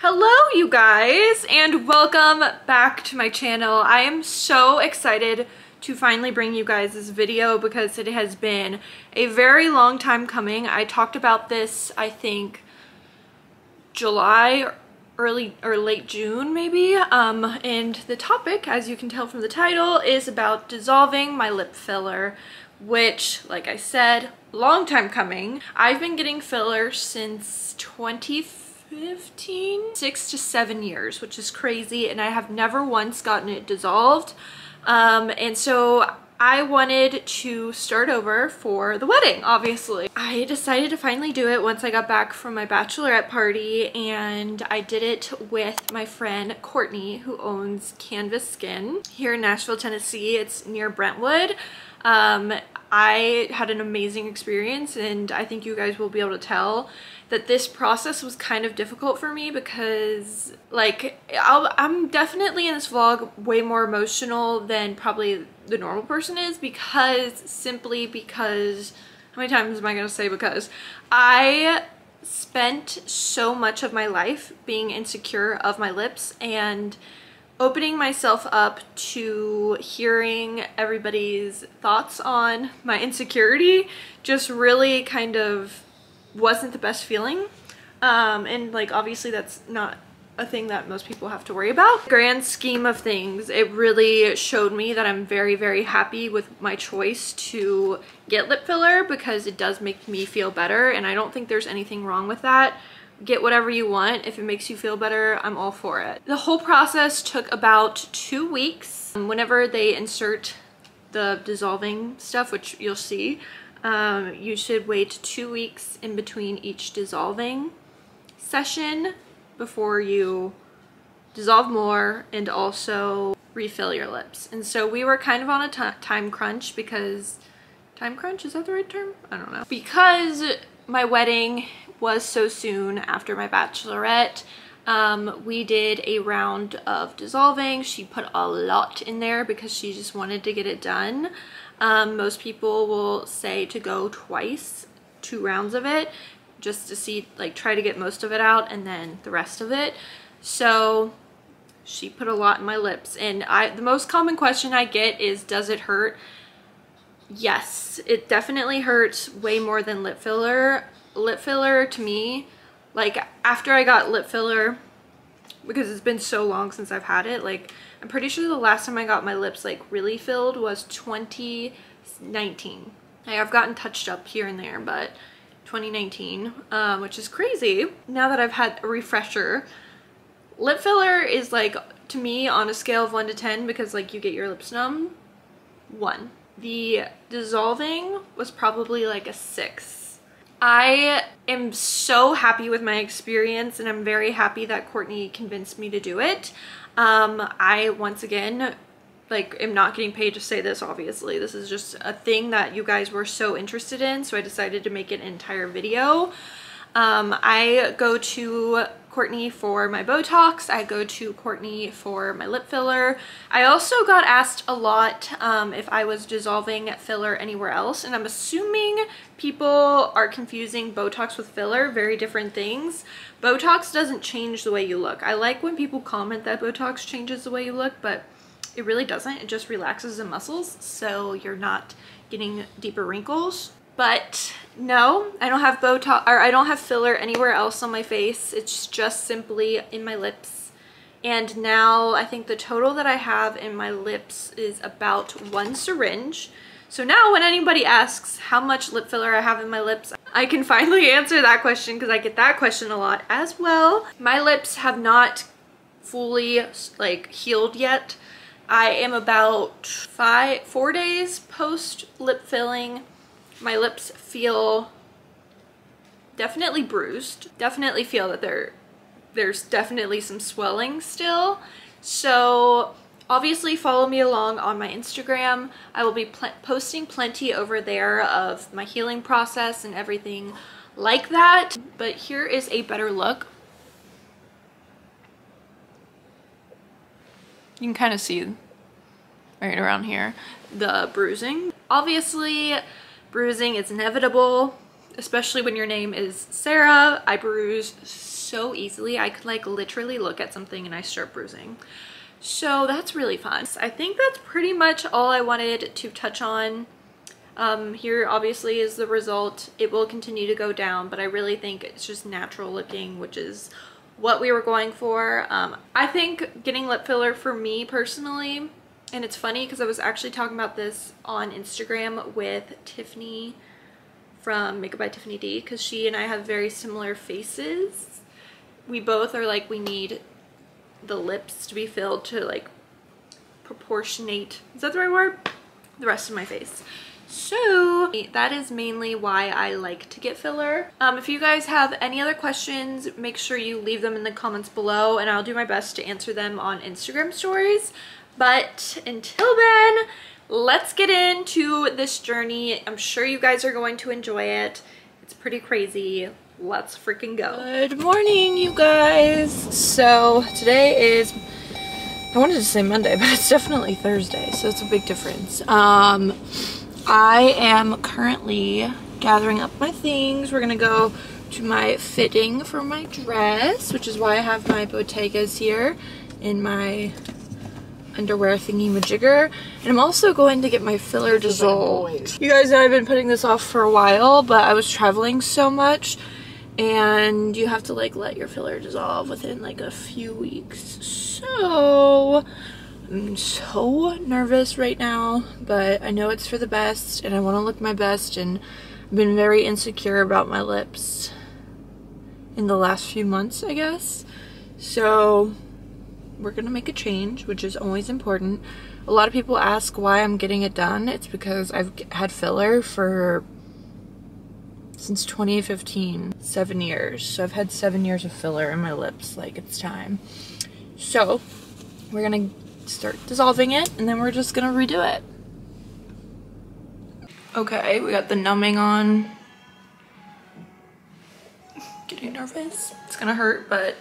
Hello you guys and welcome back to my channel. I am so excited to finally bring you guys this video because it has been a very long time coming. I talked about this I think July early or late June maybe um, and the topic as you can tell from the title is about dissolving my lip filler which like I said long time coming. I've been getting filler since 2015 15, six to seven years, which is crazy. And I have never once gotten it dissolved. Um, and so I wanted to start over for the wedding, obviously. I decided to finally do it once I got back from my bachelorette party and I did it with my friend Courtney who owns Canvas Skin here in Nashville, Tennessee. It's near Brentwood. Um, I had an amazing experience and I think you guys will be able to tell that this process was kind of difficult for me because like i am definitely in this vlog way more emotional than probably the normal person is because simply because how many times am I gonna say because? I spent so much of my life being insecure of my lips and opening myself up to hearing everybody's thoughts on my insecurity just really kind of wasn't the best feeling. Um, and like obviously that's not a thing that most people have to worry about. Grand scheme of things, it really showed me that I'm very, very happy with my choice to get lip filler because it does make me feel better and I don't think there's anything wrong with that. Get whatever you want. If it makes you feel better, I'm all for it. The whole process took about two weeks. Whenever they insert the dissolving stuff, which you'll see, um, you should wait two weeks in between each dissolving session before you dissolve more and also refill your lips. And so we were kind of on a time crunch because, time crunch, is that the right term? I don't know. Because my wedding was so soon after my bachelorette, um, we did a round of dissolving. She put a lot in there because she just wanted to get it done. Um, most people will say to go twice, two rounds of it, just to see, like try to get most of it out and then the rest of it. So she put a lot in my lips and I the most common question I get is does it hurt? Yes, it definitely hurts way more than lip filler. Lip filler to me, like after I got lip filler, because it's been so long since I've had it, like I'm pretty sure the last time I got my lips like really filled was 2019. I've gotten touched up here and there, but 2019, um, which is crazy. Now that I've had a refresher, lip filler is like, to me, on a scale of 1 to 10, because like you get your lips numb, 1. The dissolving was probably like a 6 I am so happy with my experience and I'm very happy that Courtney convinced me to do it. Um, I, once again, like am not getting paid to say this obviously. This is just a thing that you guys were so interested in so I decided to make an entire video. Um, I go to Courtney for my Botox. I go to Courtney for my lip filler. I also got asked a lot um, if I was dissolving filler anywhere else and I'm assuming people are confusing Botox with filler, very different things. Botox doesn't change the way you look. I like when people comment that Botox changes the way you look, but it really doesn't. It just relaxes the muscles so you're not getting deeper wrinkles. But no, I don't have Botox or I don't have filler anywhere else on my face. It's just simply in my lips. And now I think the total that I have in my lips is about one syringe. So now when anybody asks how much lip filler I have in my lips, I can finally answer that question because I get that question a lot as well. My lips have not fully like healed yet. I am about five, four days post lip filling my lips feel definitely bruised. Definitely feel that there, there's definitely some swelling still. So obviously follow me along on my Instagram. I will be pl posting plenty over there of my healing process and everything like that. But here is a better look. You can kind of see right around here the bruising. Obviously, Bruising is inevitable, especially when your name is Sarah. I bruise so easily. I could like literally look at something and I start bruising. So that's really fun. I think that's pretty much all I wanted to touch on. Um, here obviously is the result. It will continue to go down, but I really think it's just natural looking, which is what we were going for. Um, I think getting lip filler for me personally, and it's funny because I was actually talking about this on Instagram with Tiffany from Makeup by Tiffany D because she and I have very similar faces. We both are like, we need the lips to be filled to like proportionate, is that the right word? The rest of my face. So that is mainly why I like to get filler. Um, if you guys have any other questions, make sure you leave them in the comments below and I'll do my best to answer them on Instagram stories. But until then, let's get into this journey. I'm sure you guys are going to enjoy it. It's pretty crazy. Let's freaking go. Good morning, you guys. So today is, I wanted to say Monday, but it's definitely Thursday, so it's a big difference. Um, I am currently gathering up my things. We're gonna go to my fitting for my dress, which is why I have my Bottegas here in my underwear thingy majigger. And I'm also going to get my filler dissolved. You guys know I've been putting this off for a while, but I was traveling so much and you have to like let your filler dissolve within like a few weeks. So I'm so nervous right now, but I know it's for the best and I want to look my best and I've been very insecure about my lips in the last few months, I guess. So we're to make a change, which is always important. A lot of people ask why I'm getting it done. It's because I've had filler for since 2015, seven years. So I've had seven years of filler in my lips, like it's time. So we're gonna start dissolving it and then we're just gonna redo it. Okay, we got the numbing on. Getting nervous. It's gonna hurt, but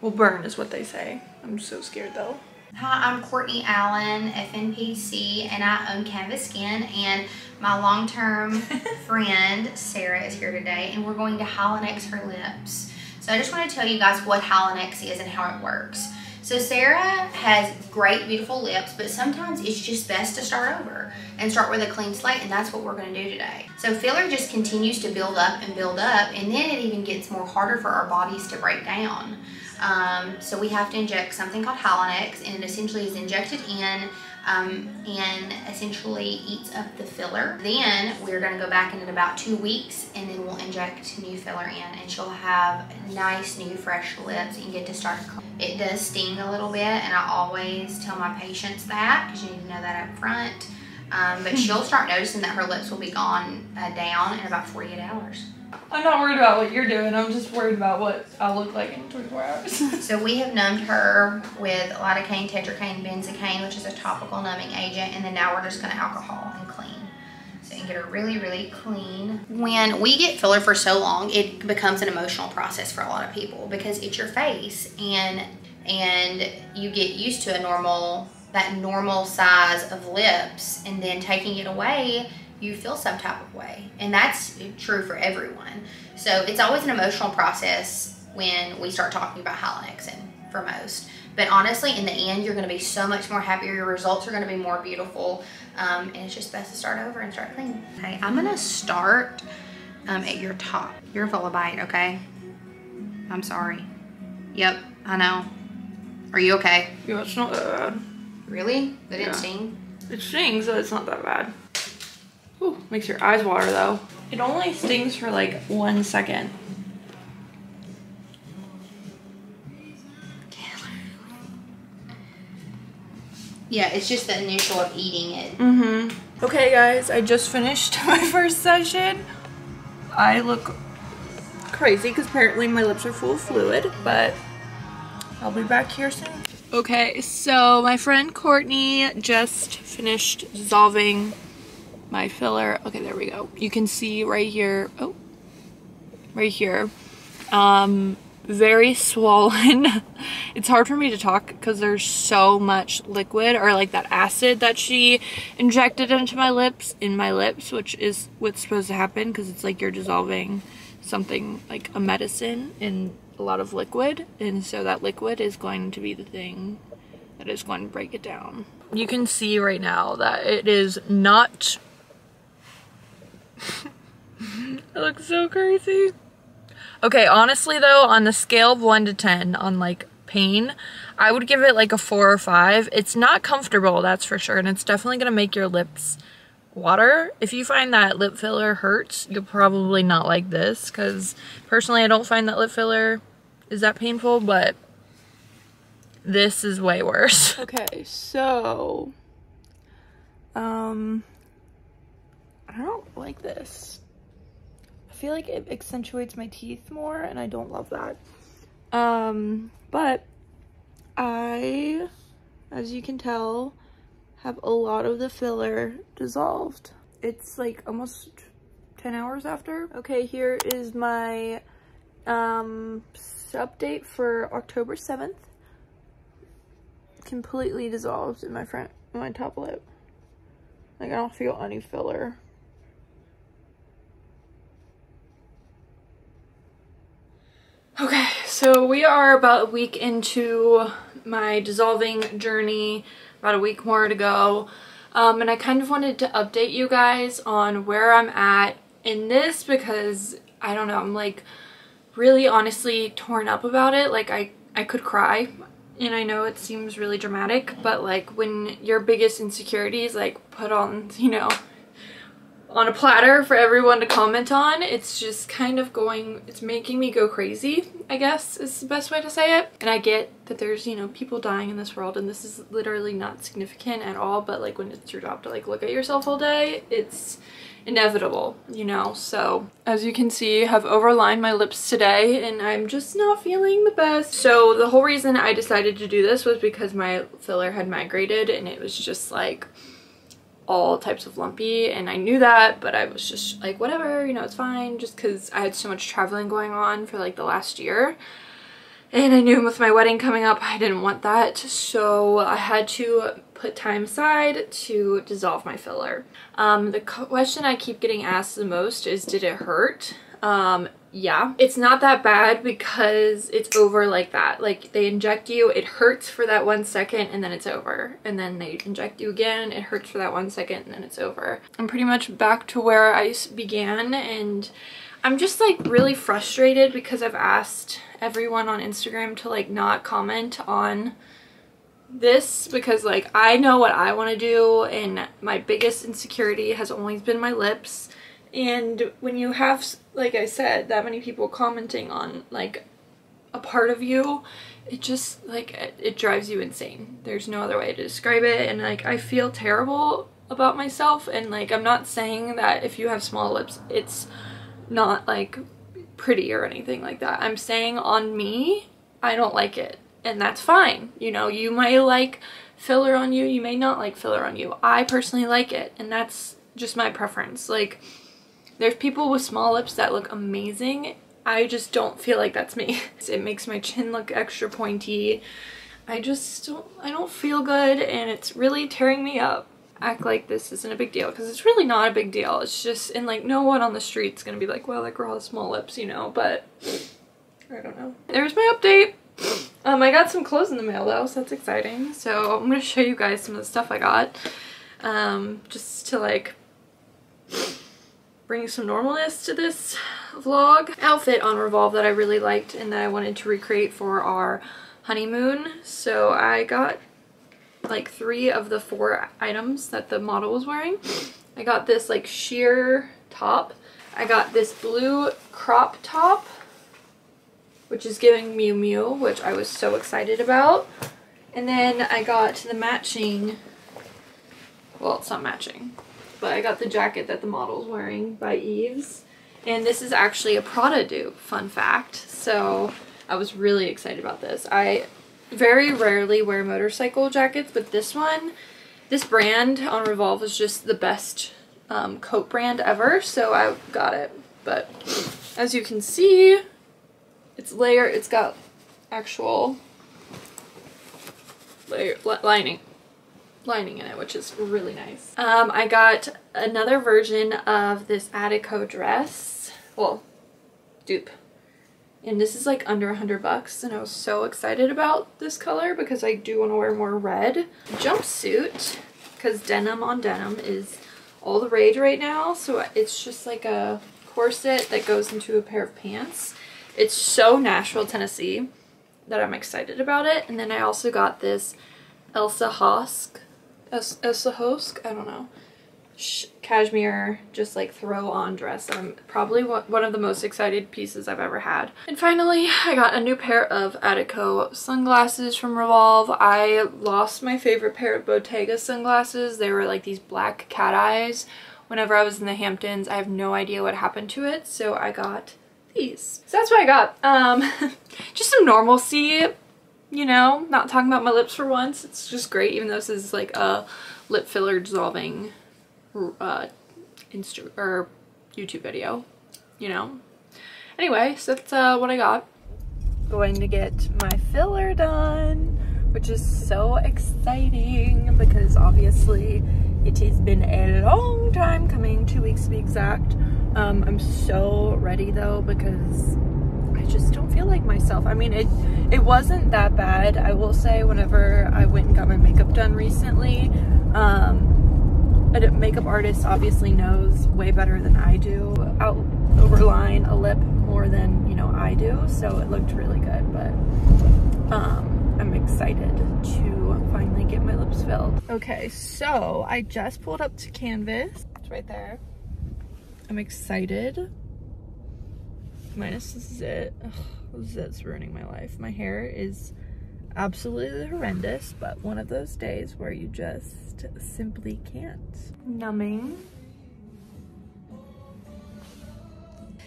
will burn is what they say. I'm so scared though. Hi, I'm Courtney Allen, FNPC, and I own Canvas Skin. And my long-term friend, Sarah, is here today, and we're going to Hylenex her lips. So I just want to tell you guys what Hylenex is and how it works. So Sarah has great, beautiful lips, but sometimes it's just best to start over and start with a clean slate, and that's what we're gonna do today. So filler just continues to build up and build up, and then it even gets more harder for our bodies to break down. Um, so we have to inject something called Hylenex, and it essentially is injected in um, and essentially eats up the filler. Then we're gonna go back in in about two weeks and then we'll inject new filler in and she'll have nice new fresh lips and get to start. It does sting a little bit and I always tell my patients that because you need to know that up front. Um, but she'll start noticing that her lips will be gone uh, down in about 48 hours. I'm not worried about what you're doing. I'm just worried about what I'll look like in 24 hours. so we have numbed her with lidocaine, tetracaine, benzocaine, which is a topical numbing agent, and then now we're just going to alcohol and clean. So you can get her really, really clean. When we get filler for so long, it becomes an emotional process for a lot of people because it's your face and and you get used to a normal that normal size of lips and then taking it away you feel some type of way. And that's true for everyone. So it's always an emotional process when we start talking about Hylenexin for most. But honestly, in the end, you're going to be so much more happier. Your results are going to be more beautiful. Um, and it's just best to start over and start clean. Okay, I'm going to start um, at your top. You're full of bite, okay? I'm sorry. Yep, I know. Are you okay? Yeah, it's not that bad. Really? It didn't yeah. sting? It stings, but it's not that bad. Ooh, makes your eyes water though. It only stings for like one second. Yeah, it's just the initial of eating it. Mm-hmm. Okay, guys, I just finished my first session. I look crazy because apparently my lips are full of fluid, but I'll be back here soon. Okay, so my friend Courtney just finished dissolving my filler. Okay, there we go. You can see right here, oh, right here, um, very swollen. it's hard for me to talk because there's so much liquid or like that acid that she injected into my lips, in my lips, which is what's supposed to happen because it's like you're dissolving something like a medicine in a lot of liquid and so that liquid is going to be the thing that is going to break it down. You can see right now that it is not it looks so crazy. Okay, honestly though, on the scale of 1 to 10 on like pain, I would give it like a 4 or 5. It's not comfortable, that's for sure, and it's definitely going to make your lips water. If you find that lip filler hurts, you'll probably not like this because personally I don't find that lip filler is that painful, but this is way worse. Okay, so um I don't like this. I feel like it accentuates my teeth more and I don't love that. Um but I as you can tell have a lot of the filler dissolved. It's like almost 10 hours after. Okay, here is my um, update for October 7th. Completely dissolved in my front, my top lip. Like I don't feel any filler. Okay, so we are about a week into my dissolving journey about a week more to go. Um, and I kind of wanted to update you guys on where I'm at in this because I don't know, I'm like really honestly torn up about it. Like I, I could cry and I know it seems really dramatic, but like when your biggest insecurities like put on, you know, on a platter for everyone to comment on. It's just kind of going, it's making me go crazy, I guess is the best way to say it. And I get that there's, you know, people dying in this world and this is literally not significant at all, but like when it's your job to like look at yourself all day, it's inevitable, you know? So as you can see, I have overlined my lips today and I'm just not feeling the best. So the whole reason I decided to do this was because my filler had migrated and it was just like, all types of lumpy and I knew that but I was just like whatever you know it's fine just because I had so much traveling going on for like the last year and I knew with my wedding coming up I didn't want that so I had to put time aside to dissolve my filler. Um, the question I keep getting asked the most is did it hurt? Um, yeah. It's not that bad because it's over like that. Like they inject you it hurts for that one second and then it's over. And then they inject you again it hurts for that one second and then it's over. I'm pretty much back to where i began and i'm just like really frustrated because i've asked everyone on instagram to like not comment on this because like i know what i want to do and my biggest insecurity has always been my lips and when you have, like I said, that many people commenting on like a part of you, it just like it, it drives you insane. There's no other way to describe it. And like I feel terrible about myself. And like I'm not saying that if you have small lips, it's not like pretty or anything like that. I'm saying on me, I don't like it. And that's fine. You know, you might like filler on you, you may not like filler on you. I personally like it. And that's just my preference. Like, there's people with small lips that look amazing. I just don't feel like that's me. It makes my chin look extra pointy. I just don't, I don't feel good and it's really tearing me up. Act like this isn't a big deal because it's really not a big deal. It's just, and like no one on the street's gonna be like, well, that girl has small lips, you know, but I don't know. There's my update. Um, I got some clothes in the mail though, so that's exciting. So I'm gonna show you guys some of the stuff I got. Um, just to like bring some normalness to this vlog. Outfit on Revolve that I really liked and that I wanted to recreate for our honeymoon. So I got like three of the four items that the model was wearing. I got this like sheer top. I got this blue crop top, which is giving Miu Mew, which I was so excited about. And then I got the matching, well, it's not matching, but I got the jacket that the model's wearing by Eves. And this is actually a Prada dupe, fun fact. So I was really excited about this. I very rarely wear motorcycle jackets, but this one, this brand on Revolve is just the best um, coat brand ever, so I got it. But as you can see, it's layer, it's got actual layer, lining lining in it, which is really nice. Um, I got another version of this Attico dress. Well, dupe. And this is like under a hundred bucks and I was so excited about this color because I do want to wear more red. Jumpsuit, because denim on denim is all the rage right now. So it's just like a corset that goes into a pair of pants. It's so Nashville, Tennessee that I'm excited about it. And then I also got this Elsa Hosk, Elsa Hosk, I don't know, cashmere just like throw on dress I'm probably one of the most excited pieces I've ever had. And finally, I got a new pair of Attico sunglasses from Revolve. I lost my favorite pair of Bottega sunglasses. They were like these black cat eyes whenever I was in the Hamptons. I have no idea what happened to it, so I got these. So that's what I got. Um, just some normalcy, you know, not talking about my lips for once. It's just great, even though this is like a lip filler dissolving uh, Insta or YouTube video, you know. Anyway, so that's uh, what I got. Going to get my filler done, which is so exciting because obviously it has been a long time coming, two weeks to be exact. Um, I'm so ready though because just don't feel like myself. I mean, it it wasn't that bad. I will say whenever I went and got my makeup done recently, um, a makeup artist obviously knows way better than I do. Out overline a lip more than, you know, I do. So it looked really good, but um, I'm excited to finally get my lips filled. Okay, so I just pulled up to Canvas. It's right there. I'm excited. Minus the zit. Ugh, zit's ruining my life. My hair is absolutely horrendous, but one of those days where you just simply can't. Numbing.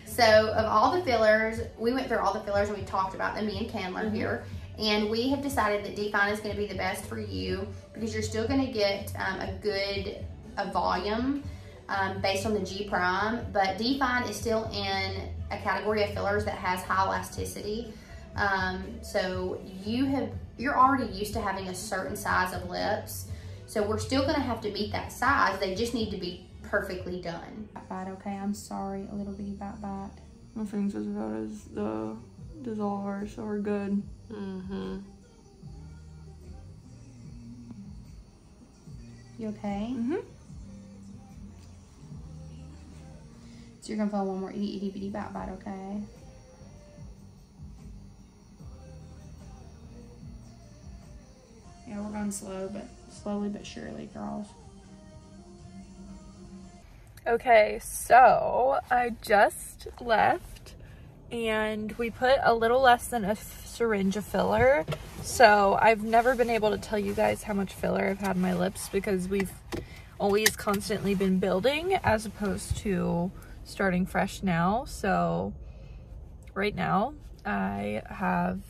So of all the fillers, we went through all the fillers and we talked about them, me and Candler mm -hmm. here. And we have decided that Defyne is gonna be the best for you because you're still gonna get um, a good a volume um, based on the G Prime, but Defyne is still in a category of fillers that has high elasticity. Um, so you have, you're already used to having a certain size of lips. So we're still gonna have to meet that size. They just need to be perfectly done. Bite, okay, I'm sorry, a little bitty bite bite. Nothing's as bad as the dissolver, so we're good. Mm-hmm. You okay? Mm-hmm. So you're gonna feel one more itty itty bitty bite bite, okay? Yeah, we're going slow, but slowly but surely, girls. Okay, so I just left and we put a little less than a syringe of filler. So I've never been able to tell you guys how much filler I've had in my lips because we've always constantly been building as opposed to starting fresh now. So right now I have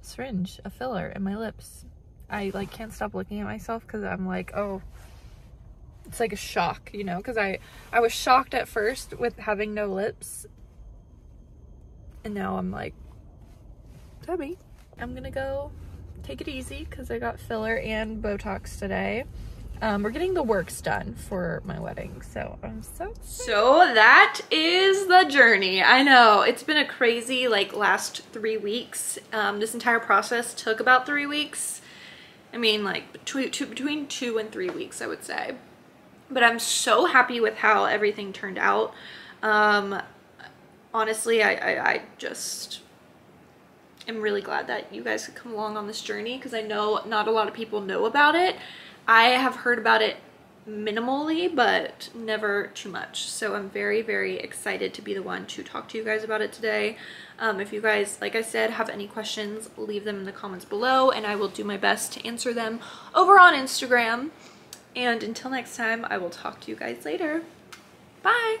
syringe, a filler in my lips. I like can't stop looking at myself because I'm like, oh, it's like a shock, you know, because I, I was shocked at first with having no lips. And now I'm like, Debbie, I'm gonna go take it easy because I got filler and Botox today. Um, we're getting the works done for my wedding, so I'm so excited. So that is the journey. I know, it's been a crazy, like, last three weeks. Um, this entire process took about three weeks. I mean, like, between two, between two and three weeks, I would say. But I'm so happy with how everything turned out. Um, honestly, I, I, I just am really glad that you guys could come along on this journey because I know not a lot of people know about it. I have heard about it minimally, but never too much. So I'm very, very excited to be the one to talk to you guys about it today. Um, if you guys, like I said, have any questions, leave them in the comments below and I will do my best to answer them over on Instagram. And until next time, I will talk to you guys later. Bye!